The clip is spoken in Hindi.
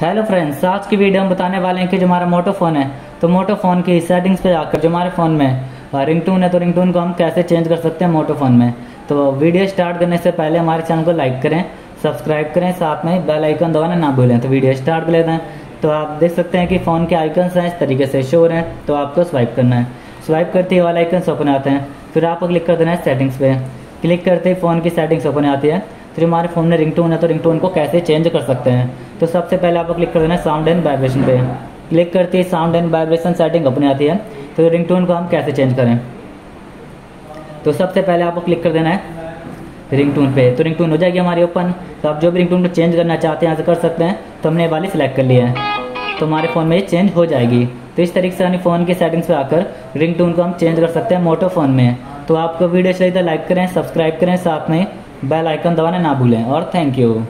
हेलो फ्रेंड्स आज की वीडियो हम बताने वाले हैं कि जो हमारा मोटो फ़ोन है तो मोटो फ़ोन की सेटिंग्स पे जाकर जो हमारे फ़ोन में रिंगटोन है तो रिंगटोन को हम कैसे चेंज कर सकते हैं मोटो फ़ोन में? तो वीडियो स्टार्ट करने से पहले हमारे चैनल को लाइक करें सब्सक्राइब करें, साथ में बेल आइकन दबाना ना भूलें। तो वीडियो स्टार्ट कर लेते हैं। तो आप देख सकते हैं कि फ़ोन के आइकन्स हैं, इस तरीके से शो हो रहे हैं तो आपको स्वाइप करना है। स्वाइप करते ही वाले आइकन्स ओपन आते हैं। फिर आपको क्लिक कर देना है सेटिंग्स पे। क्लिक करते ही फ़ोन की सेटिंग्स ओपन आती है। फिर हमारे फ़ोन में रिंगटोन है तो रिंगटोन को कैसे चेंज कर सकते हैं? तो सबसे पहले आपको क्लिक कर देना है साउंड एंड वाइब्रेशन पे। क्लिक करते ही साउंड एंड वाइब्रेशन सेटिंग अपनी आती है तो रिंगटोन को हम कैसे चेंज करें? तो सबसे पहले आपको क्लिक कर देना है रिंग रिंगटोन पे। तो रिंगटोन हो जाएगी हमारी ओपन तो आप जो भी रिंगटोन को चेंज करना चाहते हैं, यहाँ से कर सकते हैं तो हमने वाली सिलेक्ट कर लिया है। तो हमारे फ़ोन में ये चेंज हो जाएगी। तो इस तरीके से अपनी फ़ोन की सेटिंग्स पे आकर रिंगटोन को हम चेंज कर सकते हैं मोटो फ़ोन में। तो आपको वीडियो चाहिए तो लाइक करें सब्सक्राइब करें, साथ में बेल आइकन दबाने ना भूलें और थैंक यू